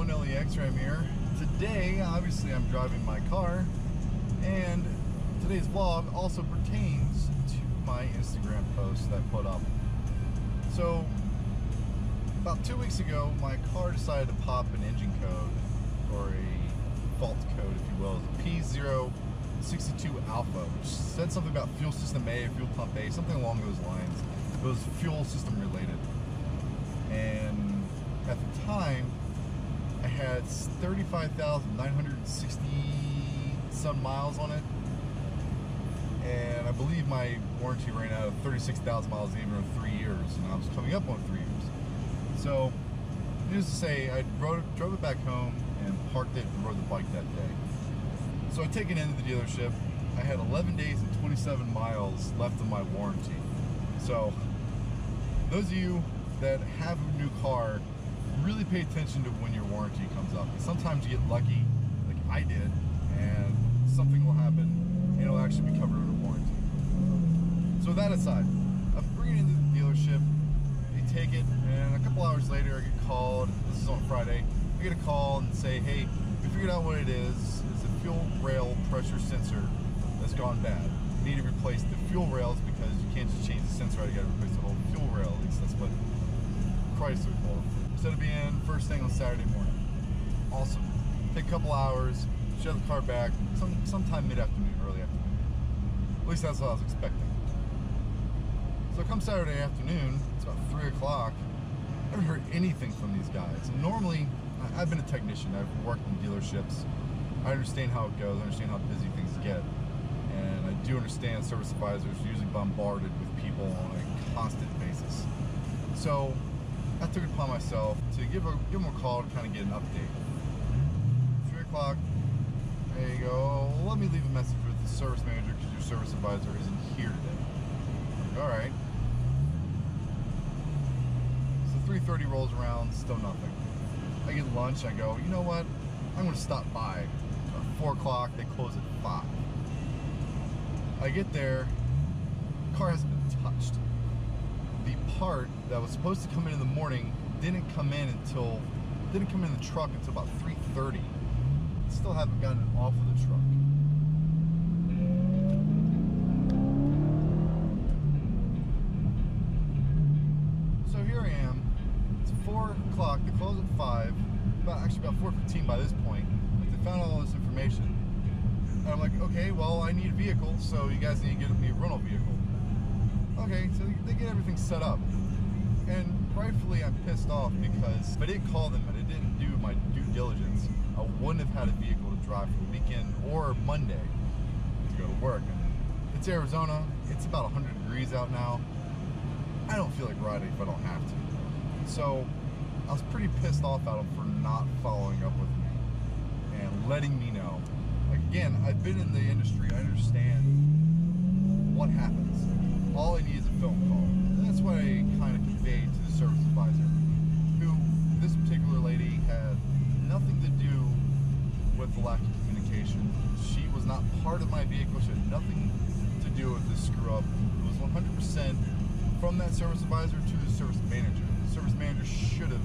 1LEX Ram here. Today, obviously, I'm driving my car, and today's vlog also pertains to my Instagram post that I put up. So, about two weeks ago, my car decided to pop an engine code, or a fault code, if you will, P062 Alpha, which said something about fuel system A, fuel pump A, something along those lines. It was fuel system related. And at the time, I had 35,960 some miles on it. And I believe my warranty ran out of 36,000 miles even in three years. And I was coming up on three years. So, needless to say, I rode, drove it back home and parked it and rode the bike that day. So I take it into the dealership. I had 11 days and 27 miles left of my warranty. So, those of you that have a new car, really pay attention to when your warranty comes up. Sometimes you get lucky, like I did, and something will happen and it'll actually be covered under warranty. So that aside, I bring it into the dealership, they take it, and a couple hours later I get called, this is on Friday, I get a call and say, hey, we figured out what it is, it's a fuel rail pressure sensor that's gone bad. You need to replace the fuel rails because you can't just change the sensor, you gotta replace the whole fuel rail, at least that's what Chrysler told them instead of being first thing on Saturday morning. Awesome. Take a couple hours, shove the car back, some sometime mid-afternoon, early afternoon. At least that's what I was expecting. So come Saturday afternoon, it's about three o'clock. I haven't heard anything from these guys. Normally, I've been a technician. I've worked in dealerships. I understand how it goes. I understand how busy things get. And I do understand service advisors are usually bombarded with people on a constant basis. So I took it upon myself to give, a, give them a call to kind of get an update. Three o'clock, there you go. Let me leave a message with the service manager because your service advisor isn't here today. All right. So 3.30 rolls around, still nothing. I get lunch, I go, you know what? I'm gonna stop by. At four o'clock, they close at five. I get there, car hasn't been touched the part that was supposed to come in in the morning didn't come in until didn't come in the truck until about 3:30. Still haven't gotten it off of the truck. So here I am. It's four o'clock. They close at five. About actually about 4:15 by this point. But they found all this information. And I'm like, okay, well, I need a vehicle, so you guys need to get me a rental vehicle. Okay, so they get everything set up. And rightfully I'm pissed off because if I didn't call them and I didn't do my due diligence, I wouldn't have had a vehicle to drive for the weekend or Monday to go to work. It's Arizona, it's about 100 degrees out now. I don't feel like riding if I don't have to. So I was pretty pissed off at them for not following up with me and letting me know. Again, I've been in the industry, I understand what happens all I need is a phone call. And that's what I kind of conveyed to the service advisor, who this particular lady had nothing to do with the lack of communication. She was not part of my vehicle. She had nothing to do with this screw up. It was 100% from that service advisor to the service manager. The service manager should have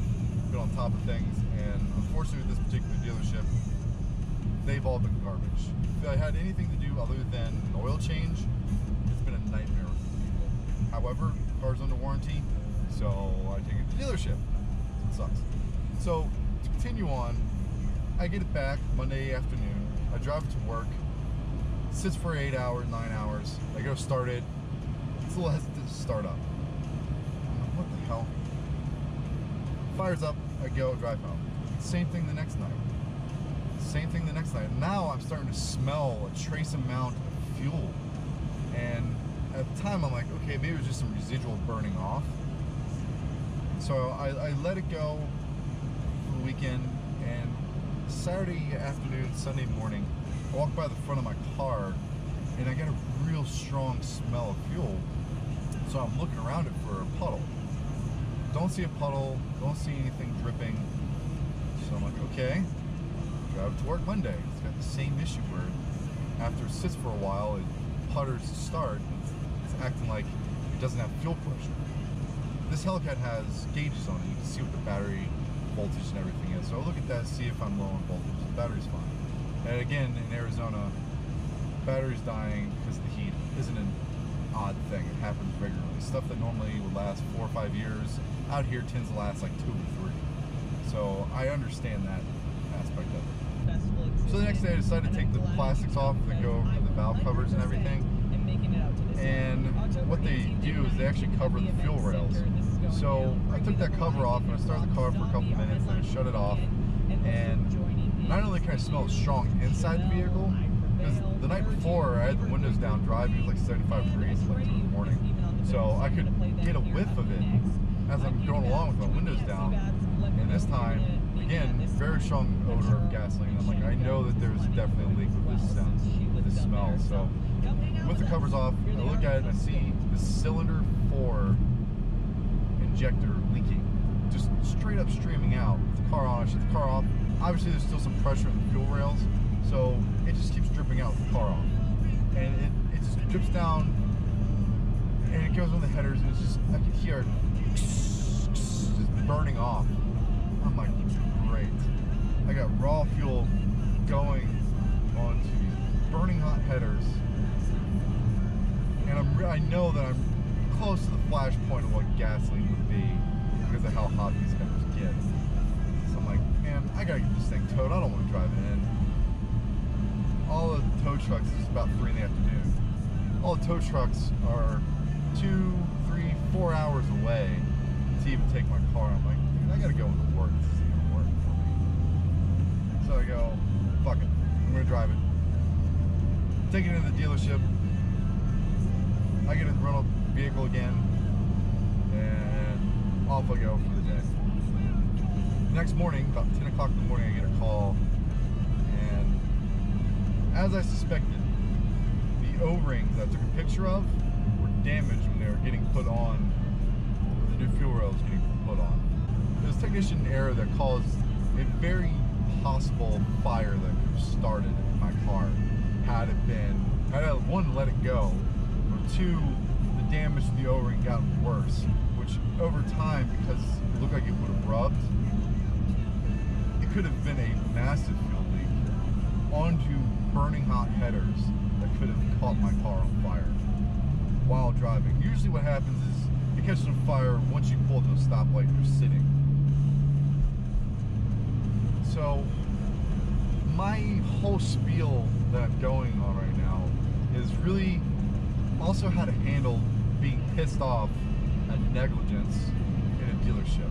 been on top of things, and unfortunately, with this particular dealership, they've all been garbage. If I had anything to do other than an oil change, it's been a nightmare However, car's under warranty, so I take it to the dealership. It sucks. So to continue on, I get it back Monday afternoon. I drive it to work. It sits for eight hours, nine hours. I go start it. It's a little hesitant to start up. What the hell? Fires up. I go drive home. Same thing the next night. Same thing the next night. Now I'm starting to smell a trace amount of fuel, and at the time I'm like, okay, maybe it was just some residual burning off. So I, I let it go for the weekend and Saturday afternoon, Sunday morning, I walk by the front of my car and I get a real strong smell of fuel. So I'm looking around it for a puddle. Don't see a puddle, don't see anything dripping. So I'm like, okay, drive to work Monday. It's got the same issue where after it sits for a while, it putters to start acting like it doesn't have fuel pressure. This Hellcat has gauges on it. You can see what the battery voltage and everything is. So I'll look at that, see if I'm low on voltage. The battery's fine. And again, in Arizona, batteries dying because the heat isn't an odd thing. It happens regularly. Stuff that normally would last four or five years, out here tends to last like two or three. So I understand that aspect of it. So the next day I decided to take the plastics off that go over the valve covers and everything. And what they do is they actually cover the fuel rails. So I took that cover off and I started the car for a couple minutes and I shut it off. And not only can I smell it strong inside the vehicle, because the night before I had the windows down driving, it was like 75 degrees like 2 in the morning. So I could get a whiff of it as I'm going along with my windows down. And this time, again, very strong odor of gasoline. I'm like, I know that there's definitely a leak with this sound, with this smell. So with the covers off, I look at it and I see the cylinder four injector leaking, just straight up streaming out. With the car on, I shut the car off. Obviously, there's still some pressure in the fuel rails, so it just keeps dripping out with the car off, and it, it just drips down, and it goes on the headers, and it's just I can hear it just burning off. I'm like, great. I got raw fuel going onto burning hot headers and I'm, I know that I'm close to the flash point of what gasoline would be because of how hot these headers get. So I'm like, man, I gotta get this thing towed. I don't want to drive it in. All the tow trucks is about three in the afternoon. All the tow trucks are two, three, four hours away to even take my car. I'm like, dude, I gotta go into work. This isn't gonna work for me. So I go, fuck it. I'm gonna drive it. Take it into the dealership I get the rental vehicle again, and off I go for the day. Next morning, about 10 o'clock in the morning, I get a call, and as I suspected, the O-rings I took a picture of were damaged when they were getting put on, the new fuel rails getting put on. There's a technician error that caused a very possible fire that could have started in my car had it been, had one let it go, or two, the damage to the O-ring got worse, which over time, because it looked like it would have rubbed, it could have been a massive fuel leak onto burning hot headers that could have caught my car on fire while driving. Usually what happens is it catches on fire once you pull to a stoplight you're sitting. So my whole spiel that I'm going on right now is really also how to handle being pissed off at negligence in a dealership.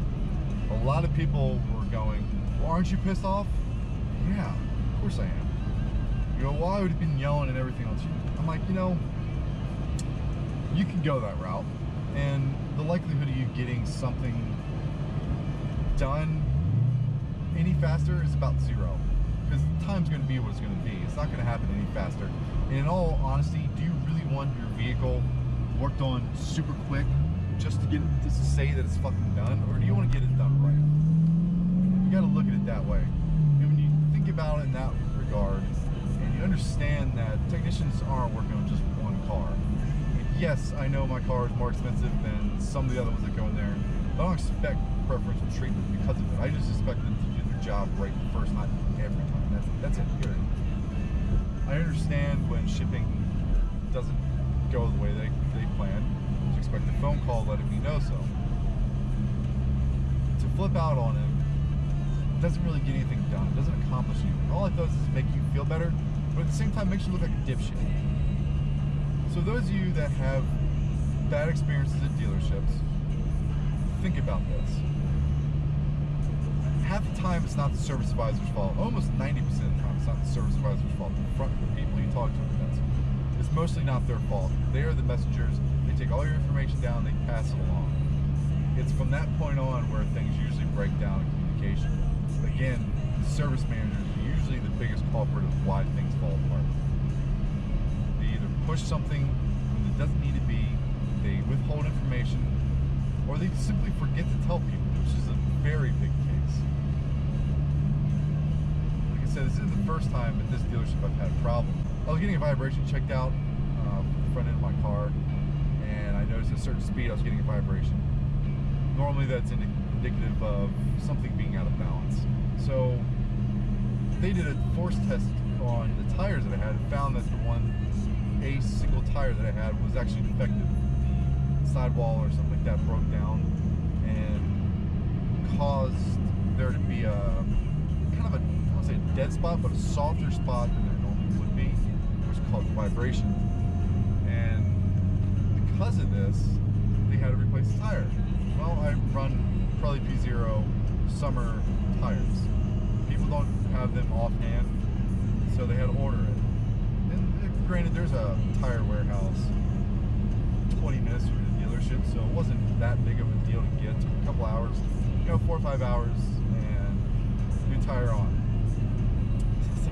A lot of people were going, well, aren't you pissed off? Yeah, of course I am. You know, well, I would have been yelling and everything else. I'm like, you know, you can go that route, and the likelihood of you getting something done any faster is about zero. Because time's going to be what it's going to be. It's not going to happen any faster. In all honesty, do you really want your vehicle worked on super quick just to get it, just to say that it's fucking done, or do you want to get it done right? You got to look at it that way. And when you think about it in that regard, and you understand that technicians aren't working on just one car. yes, I know my car is more expensive than some of the other ones that go in there, I don't expect preferential treatment because of it. I just expect them to do their job right the first time, every time. That's that's it. Period. I understand when shipping doesn't go the way they, they plan. You expect a phone call letting me know so. To flip out on him doesn't really get anything done. It doesn't accomplish anything. All it does is make you feel better, but at the same time makes you look like a dipshit. So those of you that have bad experiences at dealerships, think about this. Half the time it's not the service advisor's fault. Almost 90% of the time it's not the service advisor's fault. The front the people you talk to it's mostly not their fault. They are the messengers. They take all your information down, they pass it along. It's from that point on where things usually break down in communication. Again, the service managers are usually the biggest culprit of why things fall apart. They either push something when it doesn't need to be, they withhold information, or they simply forget to tell people, which is a very big case. Said, this is the first time at this dealership I've had a problem. I was getting a vibration checked out uh, the front end of my car, and I noticed at a certain speed I was getting a vibration. Normally that's an indicative of something being out of balance. So they did a force test on the tires that I had and found that the one a single tire that I had was actually defective. The sidewall or something like that broke down and caused there to be a won't say a dead spot, but a softer spot than there normally would be, which is called vibration. And because of this, they had to replace the tire. Well, I run Pirelli P Zero summer tires. People don't have them offhand, so they had to order it. And uh, granted, there's a tire warehouse 20 minutes from the dealership, so it wasn't that big of a deal to get. It took a couple hours, you know, four or five hours, and new tire on.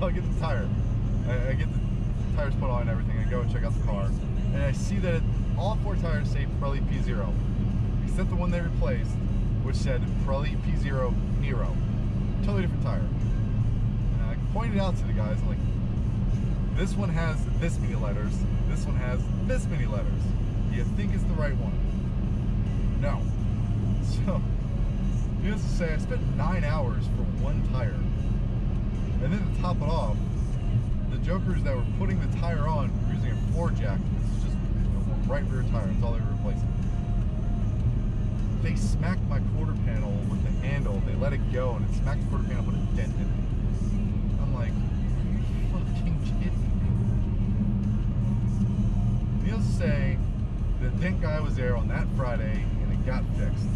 I get the tire. I, I get the tires put on and everything. I go and check out the car, and I see that it, all four tires say Pirelli P Zero, except the one they replaced, which said Pirelli P Zero Nero. Totally different tire. And I pointed out to the guys, I'm like, this one has this many letters, this one has this many letters. Do you think it's the right one? No. So, needless to say, I spent nine hours for one tire. And then to top it off, the jokers that were putting the tire on were using a floor jack. This is just know, right rear tire. That's all they were replacing. They smacked my quarter panel with the handle. They let it go, and it smacked the quarter panel, put a dent in it. I'm like, fucking kidding me? Needless to say, the dent guy was there on that Friday, and it got fixed.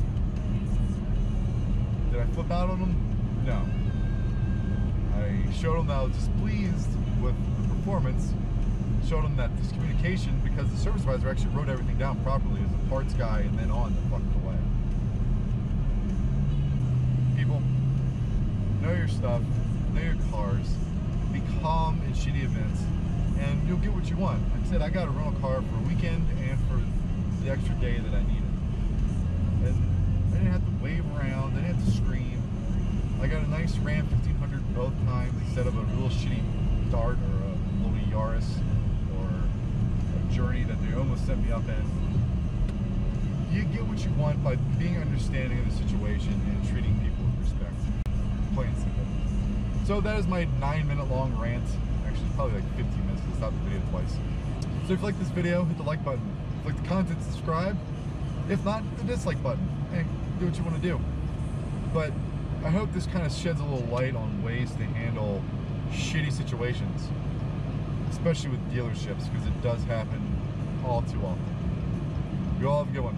Did I flip out on him? No. I showed him that I was displeased with the performance. Showed him that this communication, because the service advisor actually wrote everything down properly as a parts guy and then on the fucking delay. People, know your stuff, know your cars, be calm in shitty events, and you'll get what you want. Like I said, I got a rental car for a weekend and for the extra day that I needed. And I didn't have to wave around, I didn't have to scream. I got a nice Ram 1500 both times instead of a real shitty Dart or a little Yaris or a Journey that they almost set me up in. You get what you want by being understanding of the situation and treating people with respect. Plain and simple. So that is my nine minute long rant. Actually, probably like 15 minutes to stop the video twice. So if you like this video, hit the like button. If you like the content, subscribe. If not, the dislike button. Hey, do what you want to do. But I hope this kind of sheds a little light on ways to handle shitty situations, especially with dealerships, because it does happen all too often. You all have a good one.